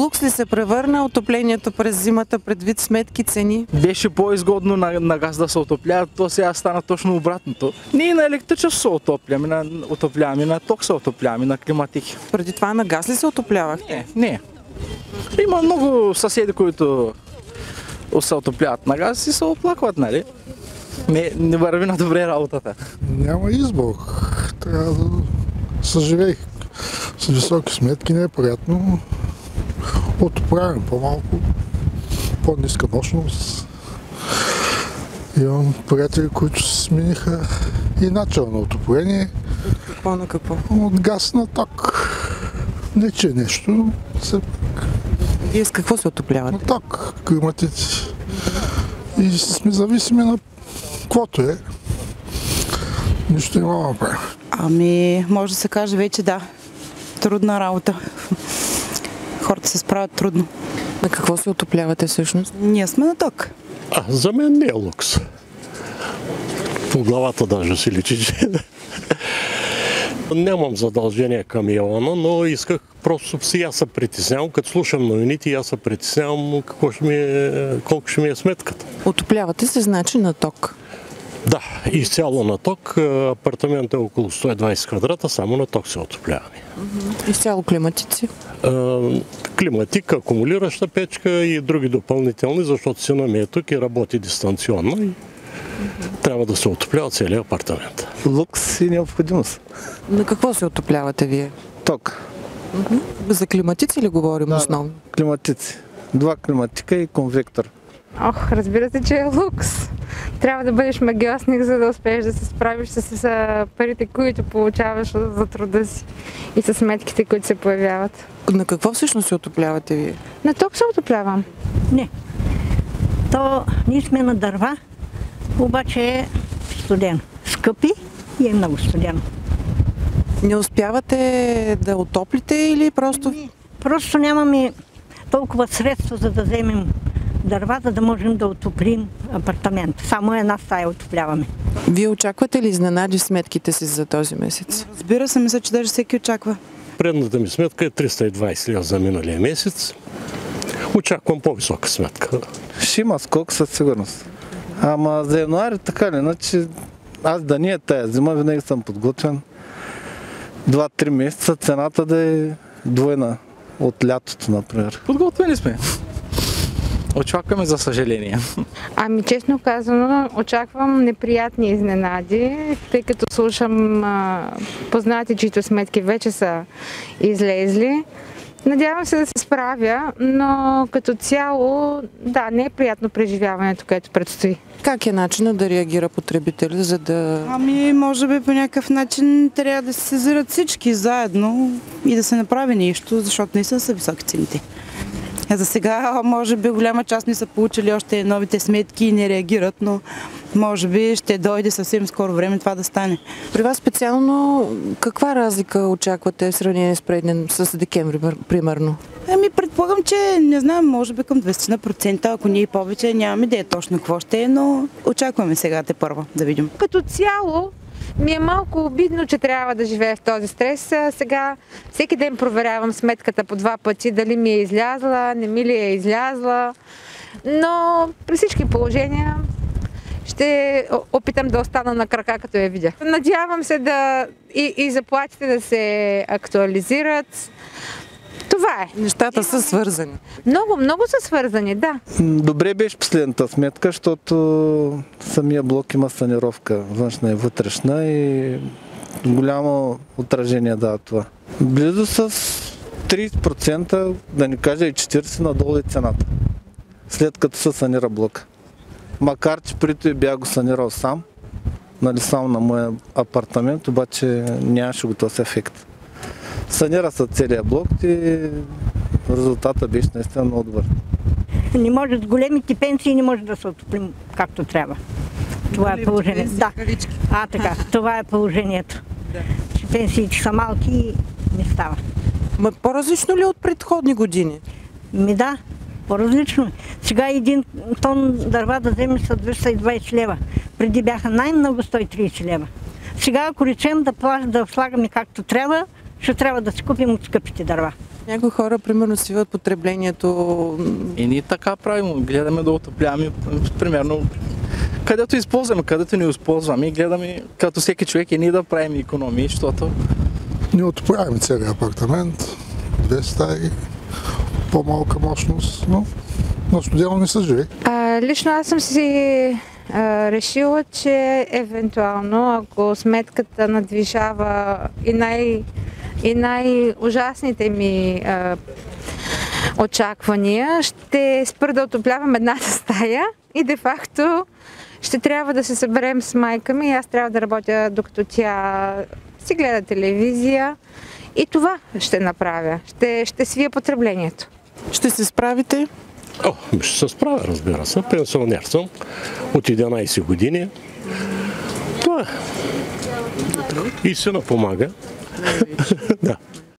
лукс ли се превърна отоплението през зимата предвид сметки, цени? Беше по-изгодно на, на газ да се отопля, то сега стана точно обратното. Ние на електричество се отопляме, на, отопляваме, на ток се отопляваме, на климатики. Преди това на газ ли се отоплявахте? Не, не. Има много съседи, които се отопляват на газ и се оплакват, нали? Не, не върви на добре работата. Няма избор. Трябва да съживей. С високи сметки не е приятно. Отопляваме по-малко, по-ниска мощност. Имам приятели, които се смениха и начало на отопление Какво на какво? от газ на ток. Не че нещо, но все Вие с какво се отоплявате? на ток, климатици. И сме зависими на каквото е. Нищо не мога да направим. Ами, може да се каже вече да. Трудна работа. Хората се справят трудно. На какво се отоплявате всъщност? Ние сме на ток. А, за мен не е лукс. По главата даже си личи, че Нямам задължение към Йоана, но исках просто си аз се притеснявам, като слушам новините, и аз се притеснявам какво ще ми е, колко ще ми е сметката. Отоплявате се значи на ток. Да, изцяло на ток. Апартаментът е около 120 квадрата, само на ток се отопляваме. Изцяло климатици. А, Климатик, акумулираща печка и други допълнителни, защото сина ми е тук и работи дистанционно и трябва да се отоплява целият апартамент. Лукс и необходимост. На какво се отоплявате вие? Ток, За климатици ли говорим да. основно? климатици. Два климатика и конвектор. Ох, разбира се, че е лукс. Трябва да бъдеш магиосник, за да успееш да се справиш с парите, които получаваш за труда си и с сметките, които се появяват. На какво всъщност се отоплявате вие? На ток се отоплявам. То ние сме на дърва, обаче е студено. Скъпи и е много студено. Не успявате да отоплите или просто... Просто нямаме толкова средства, за да вземем дърва, за да можем да отоплим апартамент. Само една стая отопляваме. Вие очаквате ли изненади в сметките си за този месец? Разбира се, мисля, че даже всеки очаква. Предната ми сметка е 320 лева за миналия месец. Очаквам по-висока сметка. Ще има скок със сигурност. Ама за януари така или иначе, аз да не е тая зима, винаги съм подготвен. Два-три месеца цената да е двойна от лятото, например. Подготвени сме. Очакваме за съжаление. Ами, честно казано, очаквам неприятни изненади, тъй като слушам а, познати, чието сметки вече са излезли. Надявам се да се справя, но като цяло, да, не е приятно преживяването, което предстои. Как е начинът да реагира потребителя, за да... Ами, може би по някакъв начин трябва да се сезират всички заедно и да се направи нещо, защото наистина са високи цените. За сега, може би, голяма част не са получили още новите сметки и не реагират, но може би ще дойде съвсем скоро време това да стане. При вас специално каква разлика очаквате в сравнение с предния, с декември, пр- примерно? Ами, предполагам, че не знам, може би към 20 на процента, ако ние повече, нямаме идея точно какво ще е, но очакваме сега те първо да видим. Като цяло ми е малко обидно, че трябва да живея в този стрес. Сега всеки ден проверявам сметката по два пъти, дали ми е излязла, не ми ли е излязла. Но при всички положения ще опитам да остана на крака, като я видя. Надявам се да и, и заплатите да се актуализират. Това е. Нещата са свързани. Много, много са свързани, да. Добре беше последната сметка, защото самия блок има санировка, външна и вътрешна и голямо отражение дава това. Близо с 30%, да не кажа и 40% надолу е цената, след като се санира блока. Макар, че преди и бях го санирал сам, нали само на моя апартамент, обаче нямаше го този ефект. Санира се целият блок и резултата беше наистина много добър. Не може с големите пенсии не може да се отоплим както трябва. Това е положението. Да. А, така. Това е положението. Че пенсиите са малки и не става. Ма по-различно ли е от предходни години? Ми да, по-различно. Сега един тон дърва да вземе са 220 лева. Преди бяха най-много 130 лева. Сега, ако речем да, плаш, да слагаме както трябва, ще трябва да си купим от скъпите дърва. Някои хора, примерно, свиват потреблението. И ние така правим, гледаме да отопляваме, примерно, където използваме, където не използваме и гледаме, като всеки човек и ние да правим економии, защото Ние отопляваме целият апартамент, две стаи, по-малка мощност, но на студено не се живе. А, лично аз съм си а, решила, че евентуално, ако сметката надвижава и, най, и най-ужасните ми а, очаквания, ще спра да отоплявам едната стая и де-факто ще трябва да се съберем с майка ми и аз трябва да работя докато тя си гледа телевизия. И това ще направя. Ще, ще свия потреблението. Ще се справите? О, ще се справя, разбира се. Пенсионер съм от 11 години. Това е. И сина помага. Да.